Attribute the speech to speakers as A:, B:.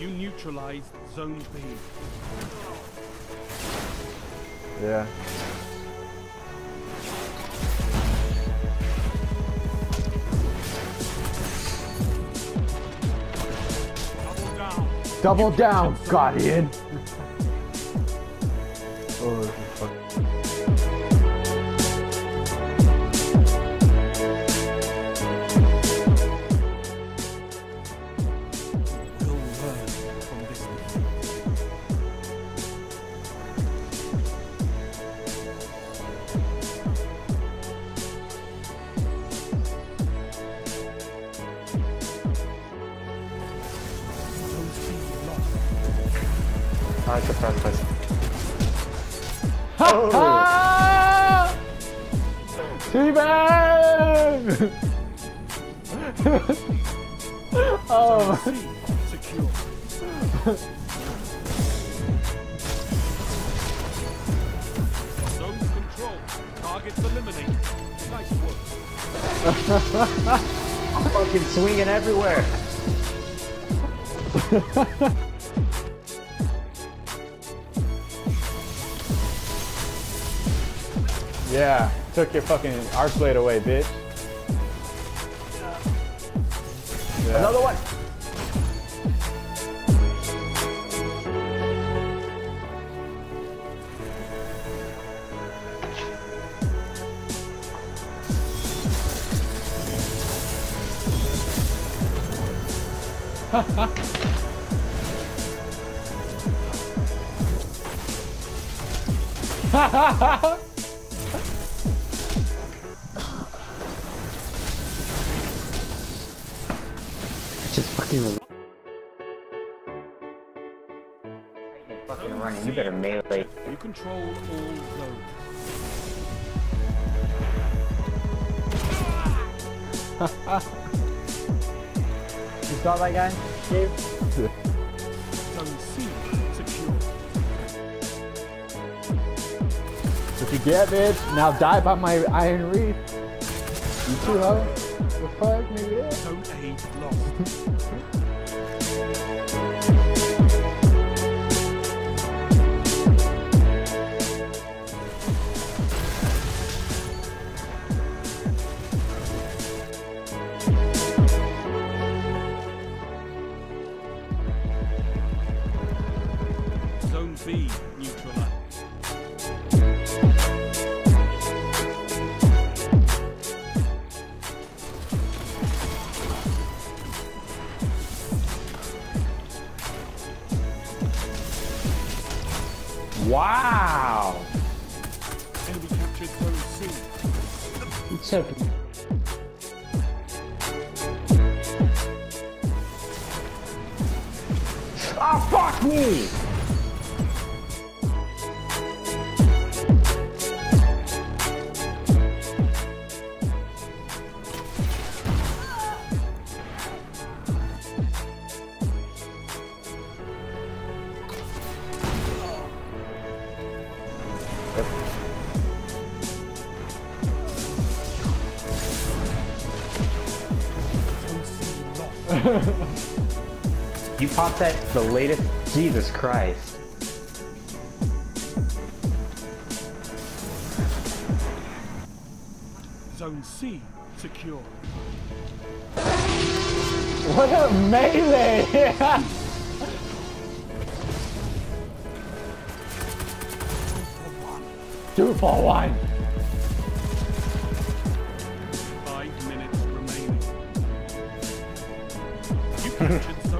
A: You neutralized Zone B.
B: Yeah.
A: Double down.
B: Double down, Guardian. oh, this is fun.
C: I like the first!
B: Teabag! oh,
A: control. Targets eliminated. Nice work.
C: Fucking swinging everywhere.
B: yeah. Took your fucking arc blade away, bitch. Yeah.
C: Another one. Just fucking. Fucking running. You better melee.
A: You control all zones.
C: You saw that guy, Dave?
A: Zone C secure.
B: What you get, bitch? Now die by my Iron Wreath. You too, huh? The fuck, nigga?
A: Zone A lost.
B: Wow!
A: Enemy captured Zone C.
C: You took Oh, fuck me! You popped that the latest. Jesus Christ.
A: Zone C secure.
B: What a melee! Two for one.
A: Yeah.